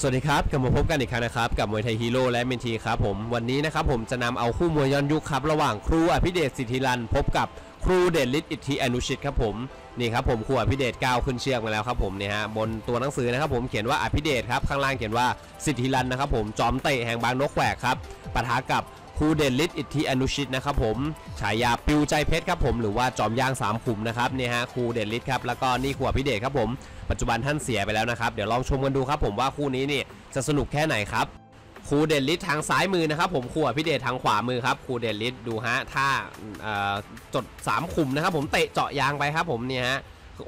สวัสดีครับกลับมาพบกันอีกครั้งนะครับ กับมวยไทยฮีโร่และเมนทีครับผมวันนี้นะครับผมจะนำเอาคู่มวยย้อนยุคครับ ระหว่างครูอภิเดชศิษย์หิรัญพบกับครูเดชฤทธิ์อิทธิอนุชิตครับผมนี่ครับผมครูอภิเดชก้าวขึ้นเชือกมาแล้วครับผมเนี่ยฮะบนตัวหนังสือนะครับผมเขียนว่าอภิเดชครับข้างล่างเขียนว่าศิษย์หิรัญนะครับผมจอมเตะแห่งบางนกแขวกครับปะทะกับ ครูเดชฤทธิ์อิทธิอนุชิตนะครับผมฉายาปลิวใจเพชรครับผมหรือว่าจอมย่างสามขุมนะครับเนี่ยฮะครูเดชฤทธิ์ครับแล้วก็นี่ครูอภิเดชครับผมปัจจุบันท่านเสียไปแล้วนะครับเดี๋ยวลองชมกันดูครับผมว่าคู่นี้นี่จะสนุกแค่ไหนครับครูเดชฤทธิ์ทางซ้ายมือนะครับผมครูอภิเดชทางขวามือครับครูเดชฤทธิ์ดูฮะถ้าจดสามขุมนะครับผมเตะเจาะยางไปครับผมเนี่ยฮะ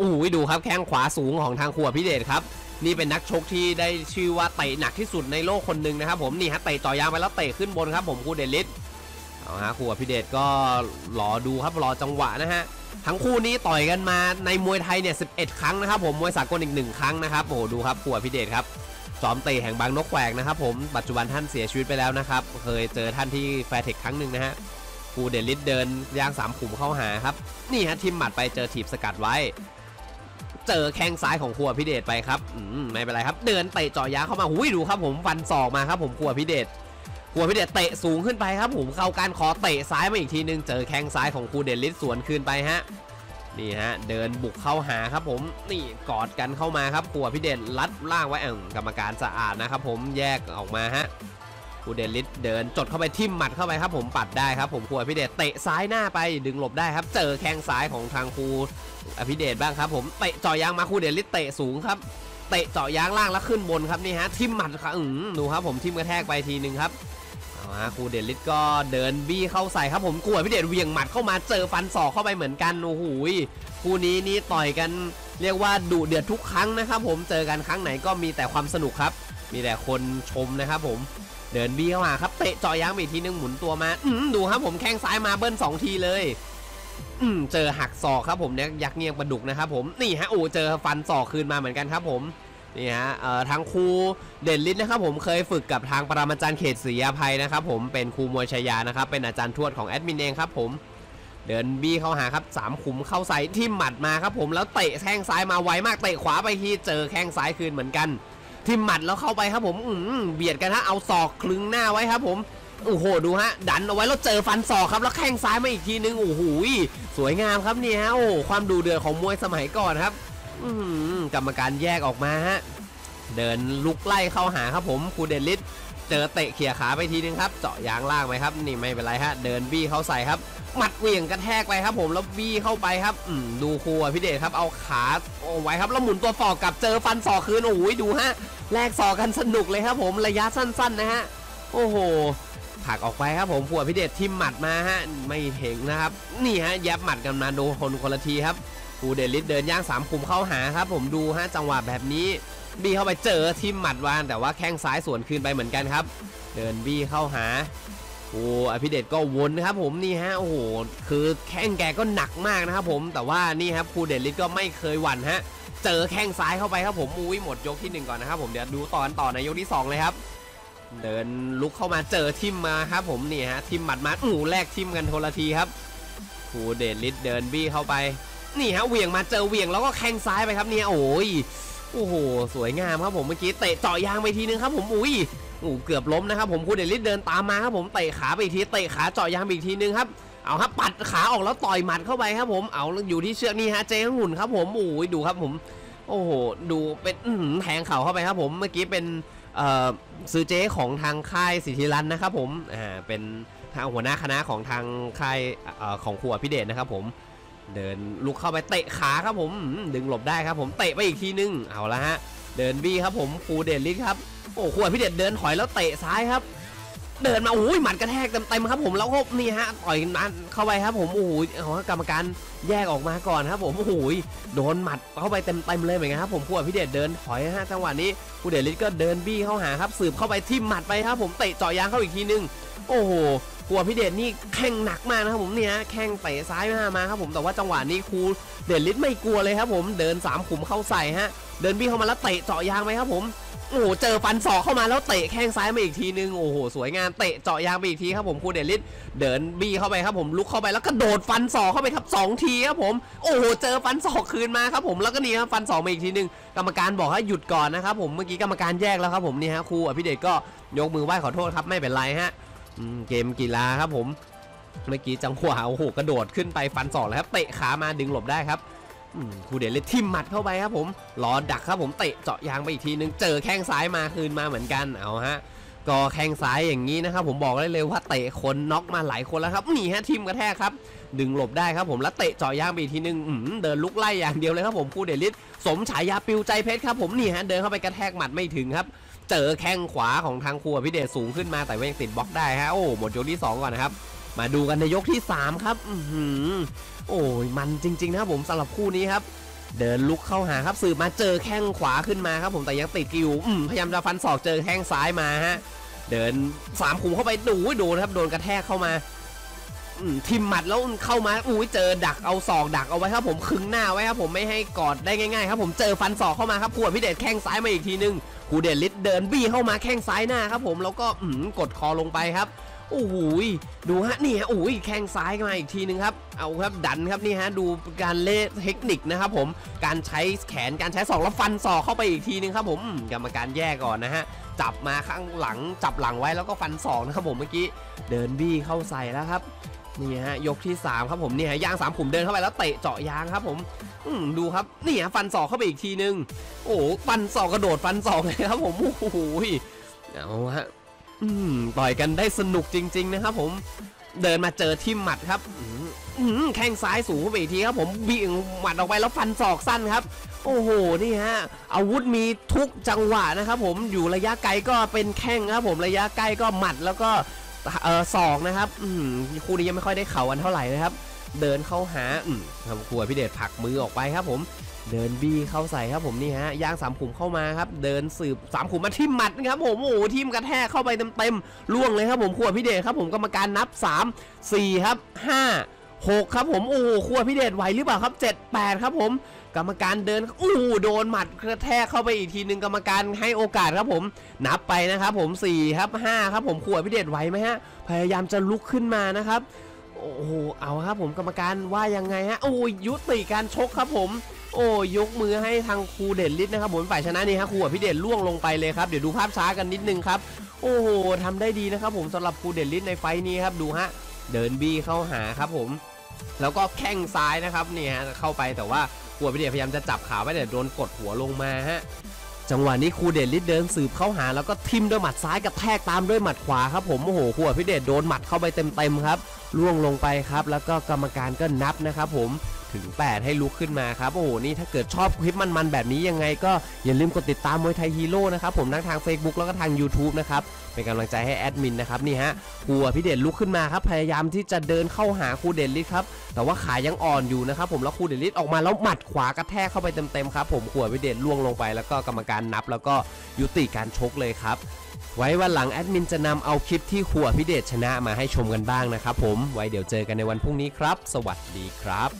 อู้ดูครับแข้งขวาสูงของทางครูอภิเดชครับ นี่เป็นนักชกที่ได้ชื่อว่าเตะหนักที่สุดในโลกคนหนึ่งนะครับผมนี่ฮะเตะเจาะยางไปแล้วเตะขึ้นบนครับผมครูเดชฤทธิ์เอาฮะครูอภิเดชก็รอดูครับรอจังหวะนะฮะทั้งคู่นี้ต่อยกันมาในมวยไทยเนี่ย11 ครั้งนะครับผมมวยสากลอีกหนึ่งครั้งนะครับโอ้โหดูครับครูอภิเดชครับจอมเตะแห่งบางนกแขวกนะครับผมปัจจุบันท่านเสียชีวิตไปแล้วนะครับเคยเจอท่านที่ Fairtex ครั้งหนึ่งนะฮะครูเดชฤทธิ์เดินย่างสามขุมเข้าหาครับนี่ฮะทิ่มหมัดไปเจอถีบสกัดไว้ เจอแข้งซ้ายของครูอภิเดชไปครับอืมไม่เป็นไรครับ เดินเตะเจาะยางเข้ามาหุยดูครับผมฟันศอกมาครับผมครูอภิเดชครูอภิเดชเตะสูงขึ้นไปครับผมเข้าการขอเตะซ้ายมาอีกทีนึงเจอแข้งซ้ายของครูเดชฤทธิ์สวนคืนไปฮะนี่ฮะเดินบุกเข้าหาครับผมนี่กอดกันเข้ามาครับครูอภิเดชรัดล่างไว้เออกรรมการสะอาดนะครับผมแยกออกมาฮะ ครูเดชฤทธิ์เดินจดเข้าไปทิ่มหมัดเข้าไปครับผมปัดได้ครับผมครูอภิเดชเตะซ้ายหน้าไปดึงหลบได้ครับ เจอแข้งซ้ายของทางครูอภิเดชบ้างครับ ผมเตะเจาะยางมาครูเดชฤทธิ์เตะสูงครับเตะเจาะยางล่างแล้วขึ้นบนครับนี่ฮะทิ่มหมัดครับอืมดูครับผมทิ่มกระแทกไปทีนึงครับเอาฮะครูเดชฤทธิ์ก็เดินบี้เข้าใส่ครับผมกลัวพี่เดชเวียงหมัดเข้ามาเจอฟันศอกเข้าไปเหมือนกันโอ้โหยคู่นี้นี่ต่อยกันเรียกว่าดุเดือดทุกครั้งนะครับผมเจอกันครั้งไหนก็มีแต่ความสนุกครับ มีแต่คนชมนะครับผม เดินบี้เข้ามาครับเตะเจาะยางไปอีกทีนึงหมุนตัวมาอืมดูครับผมแข้งซ้ายมาเบิ้ลสองทีเลยอืมเจอหักศอกครับผมเนี่ยยักษ์เงียงประดุกนะครับผมนี่ฮะโอ้เจอฟันศอกคืนมาเหมือนกันครับผมนี่ฮะเอ่อทางครูเด่นฤทธิ์นะครับผมเคยฝึกกับทางปรมาจารย์เขตศรีอภัยนะครับผมเป็นครูมวยชายานะครับเป็นอาจารย์ทวดของแอดมินเองครับผมเดินบี้เข้าหาครับสามขุมเข้าใส่ทิ่มหมัดมาครับผมแล้วเตะแข้งซ้ายมาไวมากเตะขวาไปทีเจอแข้งซ้ายคืนเหมือนกัน ทิมหมัดแล้วเข้าไปครับผมอืมเบียดกันฮะเอาศอกคลึงหน้าไว้ครับผมโอ้โหดูฮะ ดันเอาไว้แล้วเจอฟันศอกครับแล้วแข้งซ้ายมาอีกทีนึงโอ้โหสวยงามครับเนี่ยฮะโอ้ความดูเดือดของมวยสมัยก่อนครับอืมกรรมการแยกออกมาฮะเดินลุกไล่เข้าหาครับผมครูเดนลิส เจอเตะเขี่ยขาไปทีนึงครับเจาะยางล่างไปครับ นี่ไม่เป็นไรฮะเดินบี้เข้าใส่ครับหมัดเหวี่ยงกระแทกไปครับ ผมแล้วบี้เข้าไปครับอืมดูครูอะพี่เดชครับเอาขาเอาไว้ครับแล้วหมุนตัวฟอกกลับเจอฟันศอกคืนโอ้ยดูฮะแลกศอกกันสนุกเลยครับ ผมระยะสั้น ๆ นะฮะโอ้โหผลักออกไปครับผมครูอะพี่เดชทิมหมัดมาฮะไม่ถึงนนะครับ นี่ฮะแยบหมัดกันมาดูคนคนละทีครับครูเดลิสเดินย่างสามคุมเข้าหาครับ ผมดูฮะจังหวะแบบนี้ บี้เข้าไปเจอทิมหมัดวาน แต่ว่าแข้งซ้ายสวนคืนไปเหมือนกันครับ เดินบี้เข้าหาโอ้อภิเดชก็วนนะครับผมนี่ฮะโอ้โหคือแข้งแกก็หนักมากนะครับผมแต่ว่านี่ครับครูเดชฤทธิ์ก็ไม่เคยหวั่นฮะเจอแข้งซ้ายเข้าไปครับผมอุ้ยหมดยกที่หนึ่งก่อนนะครับผมเดี๋ยวดูตอนต่อในยกที่สองเลยครับ เดินลุกเข้ามาเจอทิมมาครับผมนี่ฮะทิมหมัดมาอู้แลกทิมกันคนละทีครับครูเดชฤทธิ์เดินบี้เข้าไป นี่ฮะเวียงมาเจอเวียงแล้วก็แข้งซ้ายไปครับเนี่ยโอ้ย โอ้โห สวยงามครับผมเมื่อกี้เตะเจาะยางไปทีนึงครับผมอุ้ยโอ้เกือบล้มนะครับผมคุณเดลิสเดินตามมาครับผมเตะขาไปอีกทีเตะขาเจาะยางไปอีกทีนึงครับเอาครับปัดขาออกแล้วต่อยหมัดเข้าไปครับผมเอาอยู่ที่เชือกนี่ฮะเจ๊หุ่นครับผมโอ้ยดูครับผม โอ้โหดูเป็นแทงเข่าเข้าไปครับผมเมื่อกี้เป็นเอ่อซื้อเจ๊ของทางค่ายสิทธิรันนะครับผมอ่าเป็นทางหัวหน้าคณะของทางค่ายเอ่อของครูอภิเดชนะครับผม เดินลุกเข้าไปเตะขาครับผมดึงหลบได้ครับผมเตะไปอีกทีนึงเอาละฮะเดินบี้ครับผมครูเดชลิศครับโอ้ขวดพี่เด็ดเดินถอยแล้วเตะซ้ายครับ เดินมาโอ้ยหมัดกระแทกเต็มๆครับผมแล้วก็นี่ฮะต่อยนัดเข้าไปครับผมโอ้โหเอากรรมการแยกออกมาก่อนครับผมโอ้โหโดนหมัดเข้าไปเต็มๆเลยเหมือนกันครับผมขวดพี่เด็ดเดินถอยฮะจังหวะนี้ครูเดชลิศก็เดินบี้เข้าหาครับสืบเข้าไปทิ่มหมัดไปครับผมเตะเจาะยางเข้าอีกทีนึงโอ้โห ครูพี่เดชนี่แข้งหนักมากนะครับผมเนี่ยแข้งเตะซ้ายมามาครับผมแต่ว่าจังหวะนี้ครูเดชลิศไม่กลัวเลยครับผมเดินสามขุมเข้าใส่ฮะเดินบี้เข้ามาแล้วเตะเจาะยางไปครับผมโอ้โหเจอฟันศอกเข้ามาแล้วเตะแข้งซ้ายมาอีกทีนึงโอ้โหสวยงามเตะเจาะยางไปอีกทีครับผมครูเดลิสเดินบี้เข้าไปครับผมลุกเข้าไปแล้วกระโดดฟันศอกเข้าไปครับสองทีครับผมโอ้โหเจอฟันศอกคืนมาครับผมแล้วก็นี่ครับฟันศอกมาอีกทีนึงกรรมการบอกให้หยุดก่อนนะครับผมเมื่อกี้กรรมการแยกแล้วครับผมนี่ฮะครูอภิเดชก็ยกมือไหว้ขอโทษครับไม่เป็นไรฮะ เกมกีฬาครับผม เมื่อกี้จังหวะโอ้โหกระโดดขึ้นไปฟันศอกแล้วครับเตะขามาดึงหลบได้ครับครูเดชเลยทิมหมัดเข้าไปครับผมรอดักครับผมเตะเจาะยางไปอีกทีนึงเจอแข้งซ้ายมาคืนมาเหมือนกันเอาฮะก็แข้งซ้ายอย่างนี้นะครับผมบอกได้เลยว่าเตะคนน็อกมาหลายคนแล้วครับนี่ฮะทิมกระแทกครับ ดึงหลบได้ครับผมแล้วเตะเจาะยางไปอีกทีนึงเดินลุกไล่อย่างเดียวเลยครับผมครูเดลิสสมฉายาปิวใจเพชรครับผมนี่ฮะเดินเข้าไปกระแทกหมัดไม่ถึงครับ เจอแข้งขวาของทางครัวพิเดชสูงขึ้นมาแต่ว่ายังติดบล็อกได้ฮะโอ้หมดยกที่สองก่อนนะครับ มาดูกันในยกที่ 3 ครับอือหือโอ้ยมันจริง ๆ นะครับผมสำหรับคู่นี้ครับ เดินลุกเข้าหาครับสืบมาเจอแข้งขวาขึ้นมาครับ ผมแต่ยังติดกิวอืมพยายามจะฟันศอกเจอแข้งซ้ายมาฮะเดินสามขู่เข้าไปดูโดนครับโดนกระแทกเข้ามา ทิมหมัดแล้วเข้ามาอุ้ยเจอดักเอาศอกดักเอาไว้ครับผมคึงหน้าไว้ครับผมไม่ให้กอดได้ง่ายๆครับผมเจอฟันศอกเข้ามาครับขวดพิเดชแข้งซ้ายมาอีกทีนึงคูเดชลิศเดินบี้เข้ามาแข้งซ้ายหน้าครับผมแล้วก็อืมกดคอลงไปครับโอ้โหยดูฮะนี่ฮะโอ้ยแข้งซ้ายมาอีกทีนึงครับ เอาครับดันครับนี่ฮะดูการเล่เทคนิคนะครับผมการใช้แขนการใช้ศอกแล้วฟันศอกเข้าไปอีกทีนึงครับผมอืมกรรมการแยกก่อนนะฮะจับมาข้างหลังจับหลังไว้แล้วก็ฟันศอกนะครับผมเมื่อกี้เดินบี้เข้าใส่แล้วครับ นี่ฮะยกที่ 3 ครับผมนี่ฮะยางสามขุมเดินเข้าไปแล้วเตะเจาะยางครับผมอืมดูครับนี่ฮะฟันศอกเข้าไปอีกทีนึง โอ้ฟันศอกกระโดดฟันศอกเลยครับผมโอ้โหเอาฮะอืมต่อยกันได้สนุกจริง ๆ นะครับผมเดินมาเจอทิมหมัดครับอืมแข้งซ้ายสูงเข้าไปอีกทีครับผมบีงหมัดออกไปแล้วฟันศอกสั้นครับ โอ้โหนี่ฮะอาวุธมีทุกจังหวะนะครับผมอยู่ระยะไกลก็เป็นแข้งครับผมระยะใกล้ก็หมัดแล้วก็ เออสองนะครับคู่นี้ยังไม่ค่อยได้เข่ากันเท่าไหร่นะครับ เดินเข้าหาทำครัวพี่เดชผลักมือออกไปครับผมเดินบี้เข้าใส่ครับผมนี่ฮะย่างสามขุมเข้ามาครับ เดินสืบสามขุมมาทิมหมัดนะครับผมโอ้โหทิมกระแทกเข้าไปเต็มๆล่วงเลยครับผมขวดพี่เดชครับผมกรรมการนับ 3 4 ครับ 5 6 ครับผมโอ้โหขวพี่เดชไหวหรือเปล่าครับ 7 8 ครับผมกรรมการเดินโอ้โหโดนหมัดกระแทกเข้าไปอีกทีหนึ่งกรรมการให้โอกาสครับผม นับไปนะครับผม4ครับ5ครับผมขวดพี่เดชไหวไหมฮะ พยายามจะลุกขึ้นมานะครับ โอ้โหเอาครับผมกรรมการว่ายังไงฮะโอ้ยยุติการชกครับผม โอ้ยกมือให้ทางครูเด่นฤทธิ์นะครับ ผมฝ่ายชนะนี่ฮะครูอภิเดชล่วงลงไปเลยครับเดี๋ยวดูภาพช้ากันนิดนึงครับ โอ้โหทำได้ดีนะครับ ผมสำหรับครูเด่นฤทธิ์ในไฟท์นี้ครับดูฮะเดินบี้เข้าหาครับผม แล้วก็แข้งซ้ายนะครับเนี่ยฮะเข้าไปแต่ว่าหัวไปเดชพยายามจะจับขาไว้แต่โดนกดหัวลงมาฮะจังหวะนี้ครูเดชลิดเดินสืบเข้าหาแล้วก็ทิมด้วยหมัดซ้ายกับแทกตามด้วยหมัดขวาครับผมโอ้โหครูพิเดชโดนหมัดเข้าไปเต็มๆครับล่วงลงไปครับ แล้วก็กรรมการก็นับนะครับผม ถึง 8 ให้ลุกขึ้นมาครับ โอ้โห นี่ถ้าเกิดชอบคลิปมันๆแบบนี้ยังไงก็อย่าลืมกดติดตามมวยไทยฮีโร่นะครับ ผมทั้งทาง Facebook แล้วก็ทาง YouTube นะครับ เป็นกำลังใจให้แอดมินนะครับ นี่ฮะครูอภิเดชลุกขึ้นมาครับ พยายามที่จะเดินเข้าหาครูเดชฤทธิ์ครับ แต่ว่าขายังอ่อนอยู่นะครับผมแล้วครูเดชฤทธิ์ออกมาแล้วหมัดขวากระแทกเข้าไปเต็มๆครับผมครูอภิเดชร่วงลงไปแล้วก็กรรมการนับ แล้วก็ยุติการชกเลยครับไว้วันหลังแอดมินจะนำเอาคลิปที่ครูอภิเดชชนะมาให้ชมกันบ้างนะครับผม ไว้เดี๋ยวเจอกันในวันพรุ่งนี้ครับ สวัสดีครับ